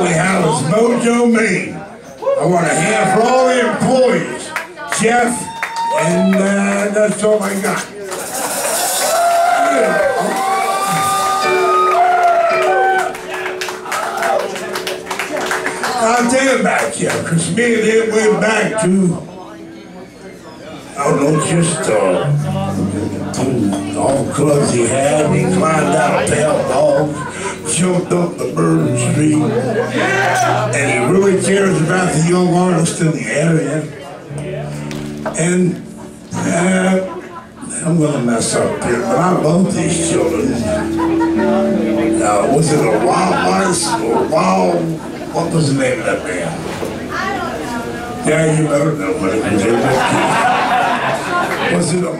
We have is MOJO Main. I want to hear for all the employees. Jeff, and uh, that's all I got. I'll tell you about you, because me and him went back to, I don't know, just uh, all clubs he had. He climbed out of pale dogs, jumped up the Bourbon Street, and he really cares about the young artists in the area. And uh, I'm gonna mess up here, but I love these children. Uh, was it a Wild Mice or Wild? What was the name of that band? I don't know. Yeah, you better know what it was. Was it a